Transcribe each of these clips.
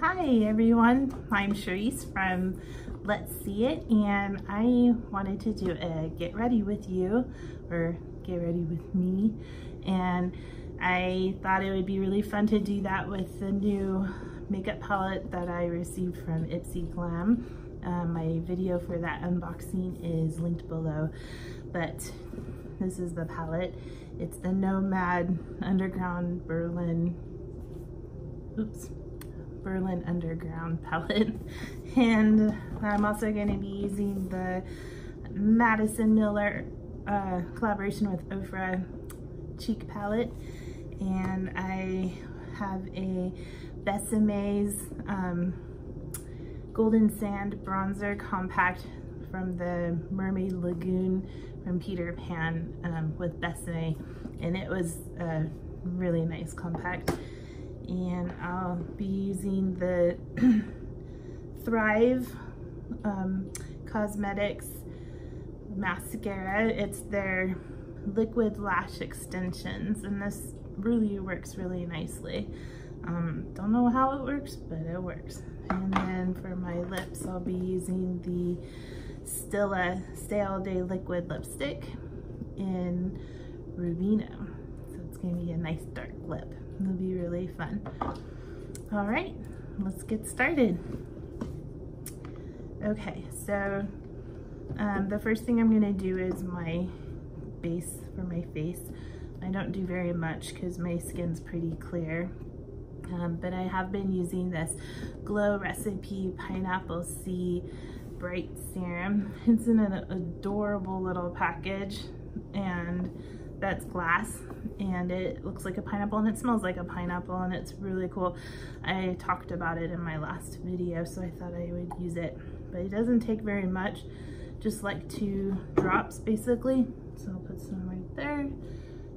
Hi everyone, I'm Cherise from Let's See It and I wanted to do a get ready with you or get ready with me. And I thought it would be really fun to do that with the new makeup palette that I received from Ipsy Glam. Um, my video for that unboxing is linked below. But this is the palette. It's the Nomad Underground Berlin, oops, Berlin Underground palette. And I'm also going to be using the Madison Miller uh, collaboration with Ofra cheek palette. And I have a Besame's um, Golden Sand Bronzer Compact from the Mermaid Lagoon from Peter Pan um, with Besame. And it was a really nice compact and I'll be using the Thrive um, Cosmetics mascara. It's their liquid lash extensions and this really works really nicely. Um, don't know how it works, but it works. And then for my lips, I'll be using the Stila Stay All Day Liquid Lipstick in Rubino. So it's gonna be a nice dark lip. It'll be really fun. All right, let's get started. Okay, so um, the first thing I'm gonna do is my base for my face. I don't do very much because my skin's pretty clear. Um, but I have been using this Glow Recipe Pineapple C Bright Serum. It's in an adorable little package and that's glass and it looks like a pineapple and it smells like a pineapple and it's really cool. I talked about it in my last video so I thought I would use it but it doesn't take very much just like two drops basically. So I'll put some right there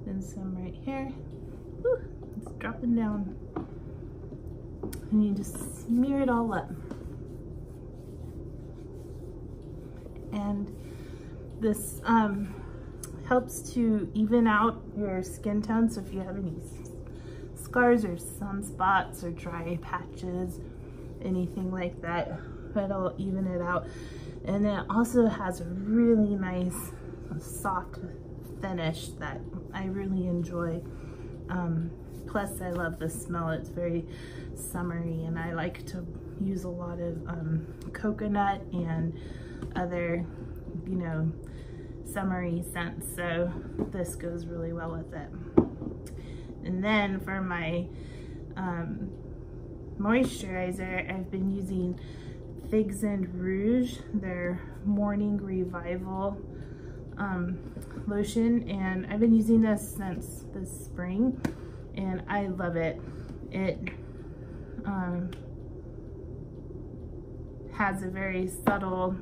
and some right here. Whew, it's dropping down. And you just smear it all up. And this um, helps to even out your skin tone. So if you have any scars or sunspots or dry patches, anything like that, it'll even it out. And it also has a really nice soft finish that I really enjoy. Um, plus I love the smell. It's very summery and I like to use a lot of um, coconut and other, you know, summery scent, so this goes really well with it. And then for my um, moisturizer, I've been using Figs and Rouge, their Morning Revival um, lotion, and I've been using this since this spring, and I love it. It um, has a very subtle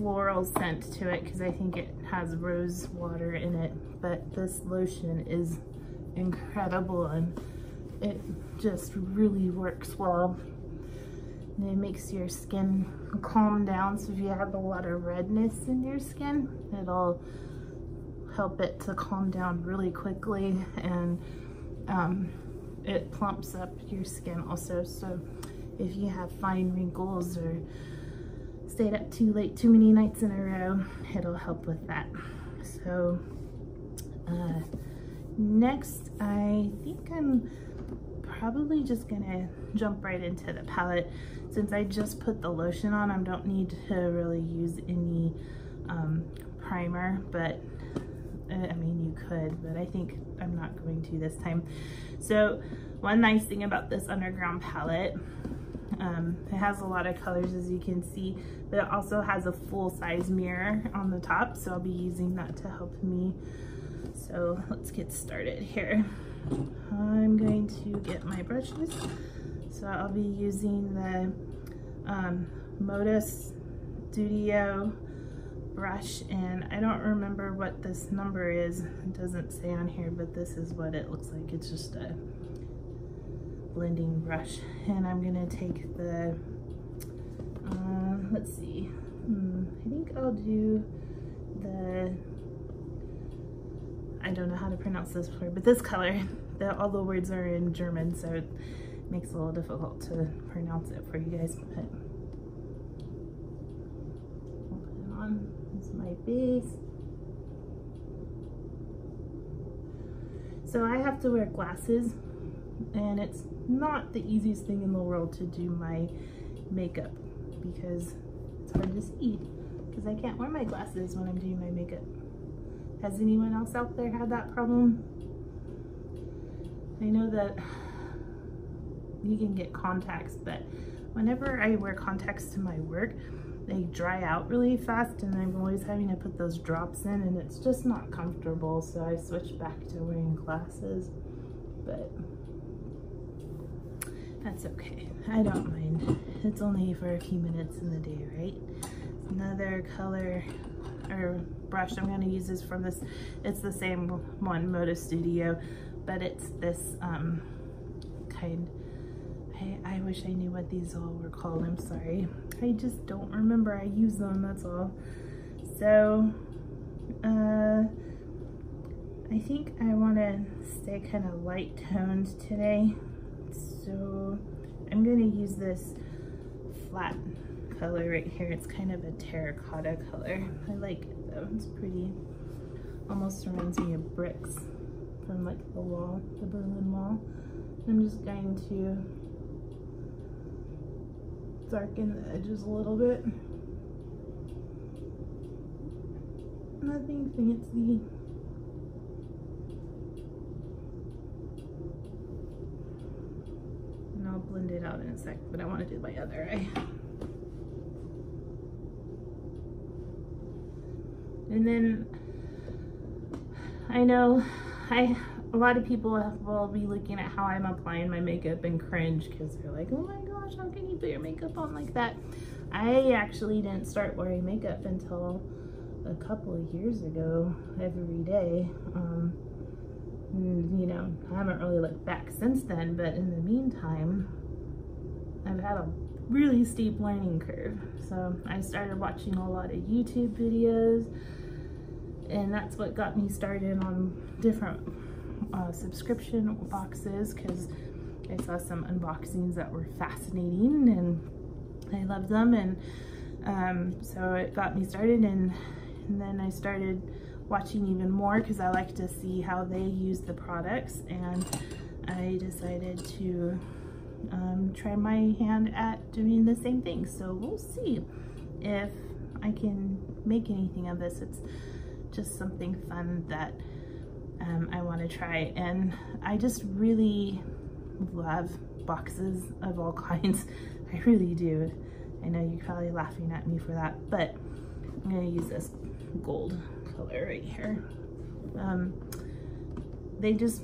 floral scent to it because I think it has rose water in it. But this lotion is incredible and it just really works well. And it makes your skin calm down. So if you have a lot of redness in your skin, it'll help it to calm down really quickly and um, it plumps up your skin also. So if you have fine wrinkles or stayed up too late too many nights in a row, it'll help with that. So uh, next, I think I'm probably just gonna jump right into the palette. Since I just put the lotion on, I don't need to really use any um, primer, but uh, I mean, you could, but I think I'm not going to this time. So one nice thing about this underground palette um, it has a lot of colors as you can see, but it also has a full-size mirror on the top, so I'll be using that to help me. So let's get started here. I'm going to get my brushes. So I'll be using the um, Moda Studio brush and I don't remember what this number is. It doesn't say on here, but this is what it looks like. It's just a blending brush and I'm gonna take the, uh, let's see, hmm, I think I'll do the, I don't know how to pronounce this word, but this color, the, all the words are in German, so it makes it a little difficult to pronounce it for you guys, but I'll put it on as my base. So I have to wear glasses and it's not the easiest thing in the world to do my makeup because it's hard to see because I can't wear my glasses when I'm doing my makeup. Has anyone else out there had that problem? I know that you can get contacts, but whenever I wear contacts to my work, they dry out really fast and I'm always having to put those drops in and it's just not comfortable. So I switched back to wearing glasses, but that's okay. I don't mind. It's only for a few minutes in the day, right? Another color or brush I'm going to use is from this. It's the same one, Moda Studio, but it's this um, kind I, I wish I knew what these all were called. I'm sorry. I just don't remember. I use them, that's all. So, uh, I think I want to stay kind of light toned today. So, I'm to use this flat color right here. It's kind of a terracotta color. I like it though. It's pretty. Almost reminds me of bricks from like the wall, the Berlin Wall. I'm just going to darken the edges a little bit. Nothing fancy I'll blend it out in a sec, but I want to do my other eye. And then I know I a lot of people will be looking at how I'm applying my makeup and cringe because they're like, oh my gosh, how can you put your makeup on like that? I actually didn't start wearing makeup until a couple of years ago every day. Um, you know, I haven't really looked back since then, but in the meantime, I've had a really steep learning curve. So I started watching a lot of YouTube videos and that's what got me started on different uh, subscription boxes because I saw some unboxings that were fascinating and I loved them and um, so it got me started and, and then I started watching even more because I like to see how they use the products and I decided to um, try my hand at doing the same thing so we'll see if I can make anything of this it's just something fun that um, I want to try. And I just really love boxes of all kinds. I really do. I know you're probably laughing at me for that, but I'm going to use this gold color right here. Um, they just,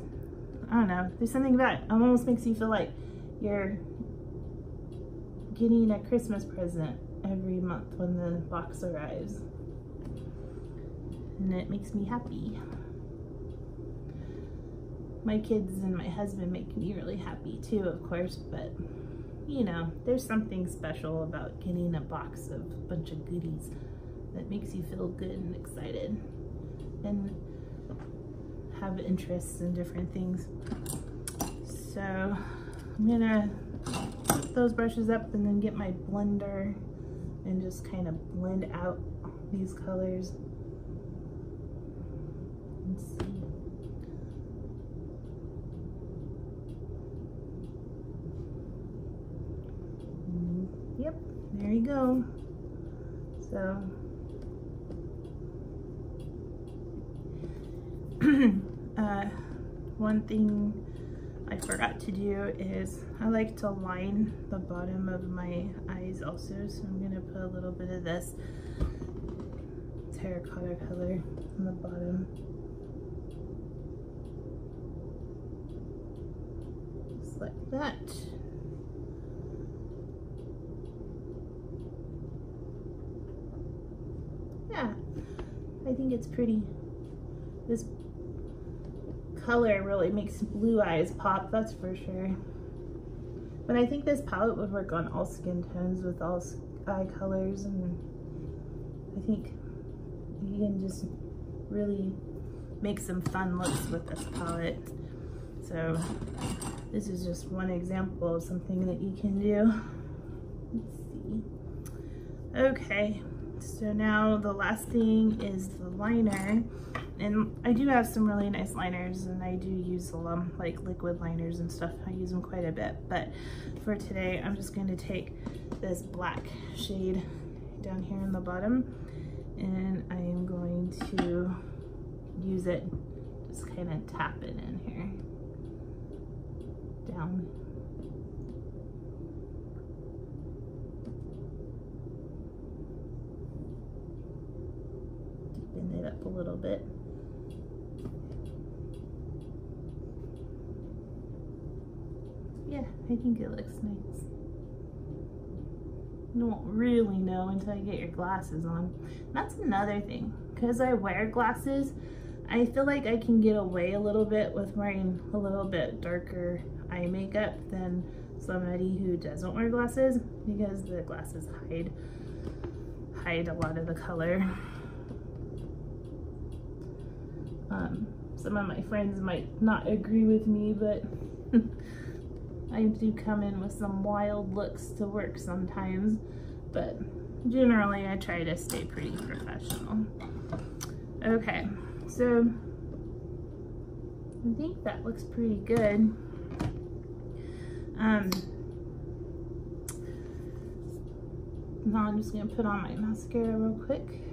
I don't know, there's something about it. it almost makes you feel like you're getting a Christmas present every month when the box arrives. And it makes me happy my kids and my husband make me really happy too, of course, but you know, there's something special about getting a box of a bunch of goodies that makes you feel good and excited and have interests in different things. So I'm gonna put those brushes up and then get my blender and just kind of blend out these colors and see. Yep, there you go. So, uh, one thing I forgot to do is I like to line the bottom of my eyes also. So I'm gonna put a little bit of this terracotta color on the bottom. Just like that. Yeah I think it's pretty. This color really makes blue eyes pop, that's for sure. But I think this palette would work on all skin tones with all eye colors and I think you can just really make some fun looks with this palette. So this is just one example of something that you can do. Let's see. Okay, so now the last thing is the liner. And I do have some really nice liners and I do use them like liquid liners and stuff. I use them quite a bit. But for today, I'm just going to take this black shade down here in the bottom and I am going to use it, just kind of tap it in here, down. Up a little bit. Yeah, I think it looks nice. You won't really know until you get your glasses on. That's another thing. Because I wear glasses, I feel like I can get away a little bit with wearing a little bit darker eye makeup than somebody who doesn't wear glasses because the glasses hide hide a lot of the color. Um, some of my friends might not agree with me, but I do come in with some wild looks to work sometimes, but generally I try to stay pretty professional. Okay, so I think that looks pretty good. Um, now I'm just gonna put on my mascara real quick.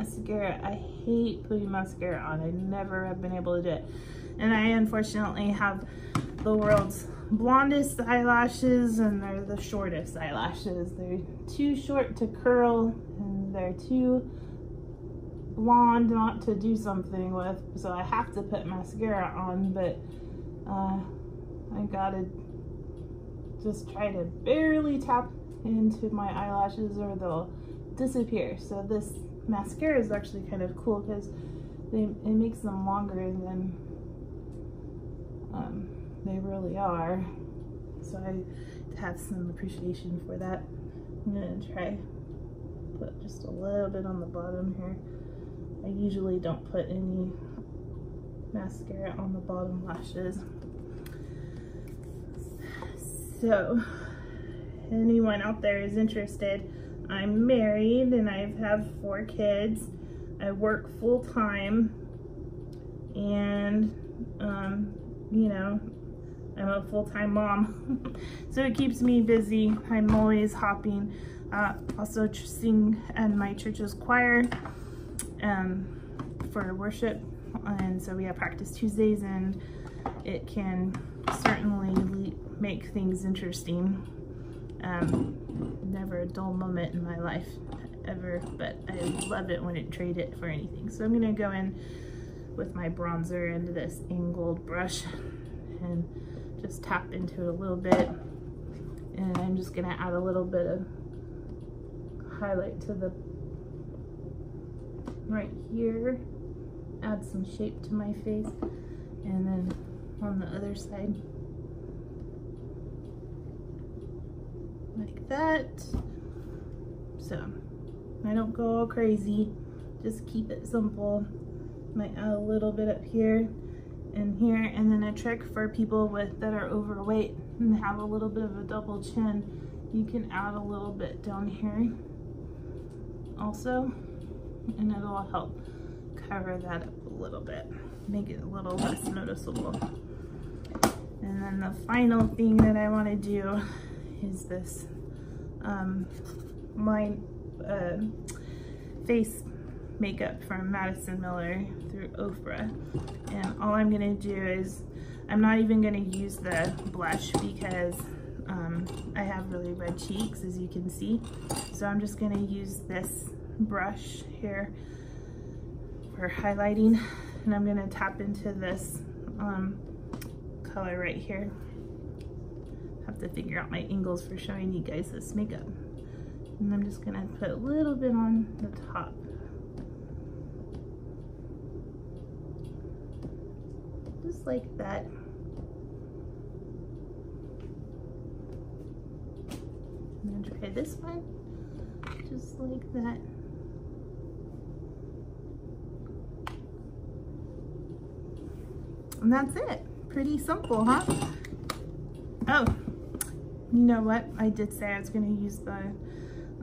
Mascara, I hate putting mascara on. I never have been able to do it. And I unfortunately have the world's blondest eyelashes and they're the shortest eyelashes. They're too short to curl and they're too blonde not to do something with. So I have to put mascara on, but uh, I gotta just try to barely tap into my eyelashes or they'll disappear. So this mascara is actually kind of cool because it makes them longer than um, they really are. So I have some appreciation for that. I'm gonna try put just a little bit on the bottom here. I usually don't put any mascara on the bottom lashes. So, anyone out there is interested, I'm married and I have four kids. I work full time and um, you know, I'm a full-time mom. so it keeps me busy. I'm always hopping. Uh, also sing in my church's choir um, for worship. And so we have practice Tuesdays and it can certainly make things interesting. Um, never a dull moment in my life ever, but I love it when it trade it for anything. So I'm gonna go in with my bronzer into this angled brush and just tap into it a little bit. And I'm just gonna add a little bit of highlight to the right here, add some shape to my face, and then on the other side, like that. So I don't go all crazy, just keep it simple. Might add a little bit up here and here. And then a trick for people with that are overweight and have a little bit of a double chin, you can add a little bit down here also, and it'll help cover that up a little bit, make it a little less noticeable. And then the final thing that I want to do is this um, my uh, face makeup from Madison Miller through Ofra. And all I'm gonna do is, I'm not even gonna use the blush because um, I have really red cheeks as you can see. So I'm just gonna use this brush here for highlighting. And I'm gonna tap into this um, color right here. To figure out my angles for showing you guys this makeup. And I'm just gonna put a little bit on the top just like that. I'm gonna try this one, just like that. And that's it. Pretty simple, huh? Oh, you know what? I did say I was gonna use the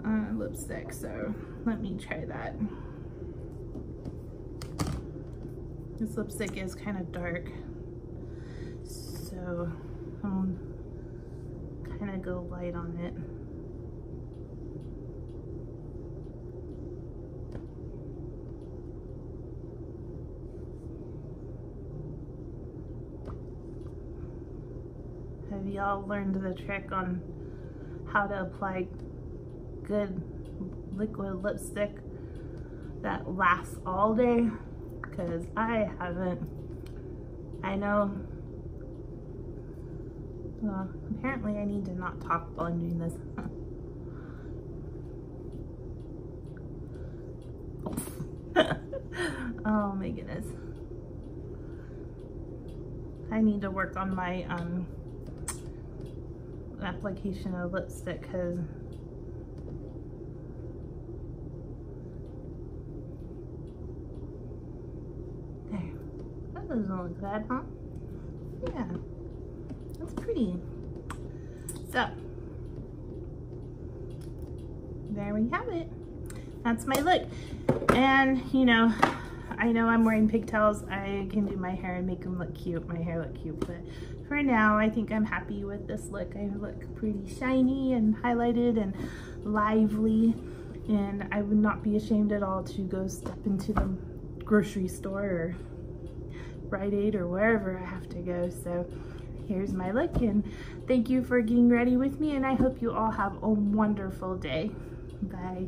uh, lipstick, so let me try that. This lipstick is kind of dark, so I'm kind of go light on it. Have y'all learned the trick on how to apply good liquid lipstick that lasts all day? Because I haven't. I know. Well, apparently I need to not talk while I'm doing this. oh my goodness. I need to work on my um, application of lipstick because there. That doesn't look bad huh? Yeah. That's pretty. So there we have it. That's my look. And you know I know I'm wearing pigtails. I can do my hair and make them look cute, my hair look cute, but for now, I think I'm happy with this look. I look pretty shiny and highlighted and lively, and I would not be ashamed at all to go step into the grocery store or Rite Aid or wherever I have to go. So here's my look, and thank you for getting ready with me, and I hope you all have a wonderful day. Bye.